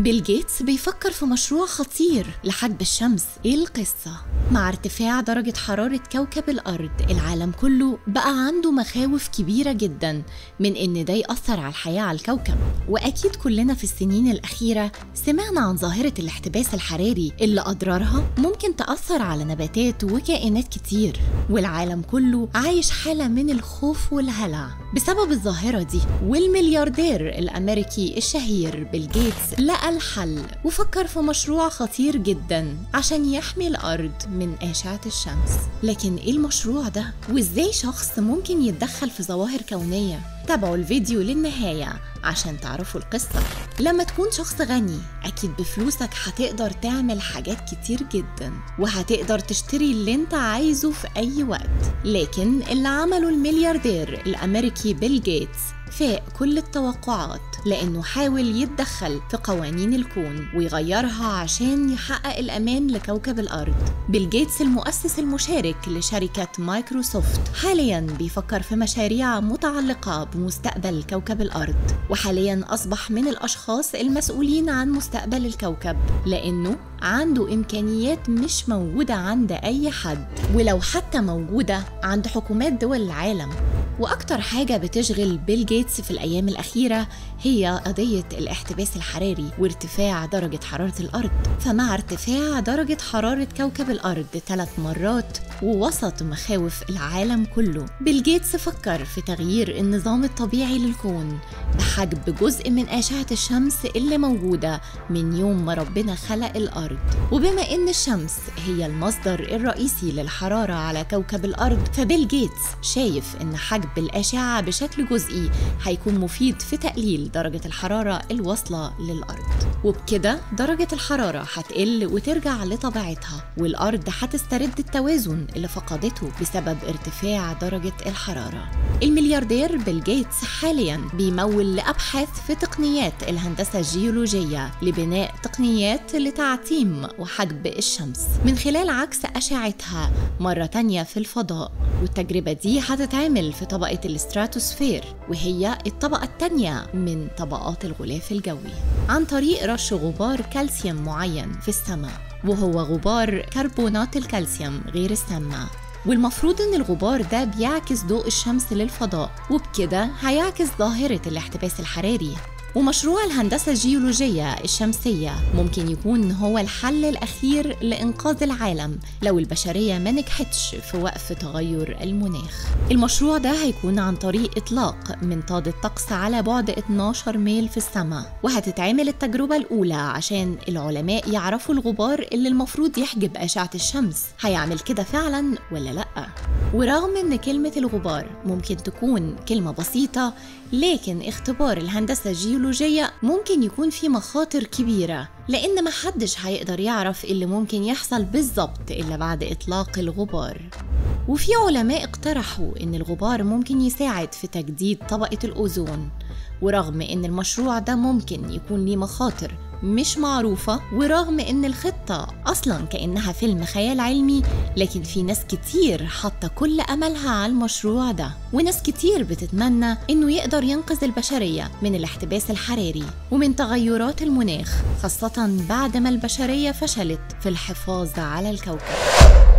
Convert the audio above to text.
بيل جيتس بيفكر في مشروع خطير لحجب الشمس. إيه القصة؟ مع ارتفاع درجة حرارة كوكب الأرض العالم كله بقى عنده مخاوف كبيرة جدا من إن ده يأثر على الحياة على الكوكب. وأكيد كلنا في السنين الأخيرة سمعنا عن ظاهرة الاحتباس الحراري اللي أضرارها ممكن تأثر على نباتات وكائنات كتير. والعالم كله عايش حالة من الخوف والهلع بسبب الظاهرة دي. والملياردير الأمريكي الشهير بيل جيتس لقى الحل وفكر في مشروع خطير جدا عشان يحمي الأرض من أشعة الشمس لكن إيه المشروع ده؟ وإزاي شخص ممكن يتدخل في ظواهر كونية؟ تابعوا الفيديو للنهاية عشان تعرفوا القصة لما تكون شخص غني أكيد بفلوسك هتقدر تعمل حاجات كتير جدا وهتقدر تشتري اللي أنت عايزه في أي وقت لكن اللي عمله الملياردير الأمريكي بيل جيتس فاق كل التوقعات لأنه حاول يتدخل في قوانين الكون ويغيرها عشان يحقق الأمان لكوكب الأرض. بيل جيتس المؤسس المشارك لشركة مايكروسوفت حاليا بيفكر في مشاريع متعلقة بمستقبل كوكب الأرض وحاليا أصبح من الأشخاص المسؤولين عن مستقبل الكوكب لأنه عنده إمكانيات مش موجودة عند أي حد ولو حتى موجودة عند حكومات دول العالم. وأكتر حاجة بتشغل بيل جيتس في الأيام الأخيرة هي قضية الاحتباس الحراري وارتفاع درجة حرارة الأرض. فمع ارتفاع درجة حرارة كوكب الأرض ثلاث مرات ووسط مخاوف العالم كله بيل جيتس فكر في تغيير النظام الطبيعي للكون بحجب جزء من أشعة الشمس اللي موجودة من يوم ما ربنا خلق الأرض. وبما إن الشمس هي المصدر الرئيسي للحرارة على كوكب الأرض فبيل جيتس شايف إن حجب الأشعة بشكل جزئي هيكون مفيد في تقليل درجة الحرارة الواصلة للأرض. وبكده درجة الحرارة هتقل وترجع لطبيعتها والأرض هتسترد التوازن اللي فقدته بسبب ارتفاع درجة الحرارة. الملياردير بيل جيتس حاليا بيمول لأبحاث في تقنيات الهندسة الجيولوجية لبناء تقنيات لتعتيم وحجب الشمس. من خلال عكس أشعتها مرة تانية في الفضاء والتجربة دي هتتعمل في طبقة الاستراتوسفير وهي الطبقة التانية من طبقات الغلاف الجوي. عن طريق رش غبار كالسيوم معين في السماء وهو غبار كربونات الكالسيوم غير السامة. والمفروض إن الغبار ده بيعكس ضوء الشمس للفضاء وبكده هيعكس ظاهرة الاحتباس الحراري. ومشروع الهندسة الجيولوجية الشمسية ممكن يكون هو الحل الأخير لإنقاذ العالم لو البشرية ما نجحتش في وقف تغير المناخ. المشروع ده هيكون عن طريق إطلاق منطاد الطقس على بعد 12 ميل في السماء وهتتعمل التجربة الأولى عشان العلماء يعرفوا الغبار اللي المفروض يحجب أشعة الشمس. هيعمل كده فعلا ولا لأ؟ ورغم إن كلمة الغبار ممكن تكون كلمة بسيطة لكن اختبار الهندسة الجيولوجية ممكن يكون فيه مخاطر كبيرة لأن محدش هيقدر يعرف اللي ممكن يحصل بالظبط إلا بعد إطلاق الغبار. وفي علماء اقترحوا إن الغبار ممكن يساعد في تجديد طبقة الأوزون ورغم إن المشروع ده ممكن يكون ليه مخاطر مش معروفة ورغم إن الخطة أصلا كأنها فيلم خيال علمي لكن في ناس كتير حاطة كل أملها على المشروع ده وناس كتير بتتمنى إنه يقدر ينقذ البشرية من الاحتباس الحراري ومن تغيرات المناخ خاصة بعد ما البشرية فشلت في الحفاظ على الكوكب.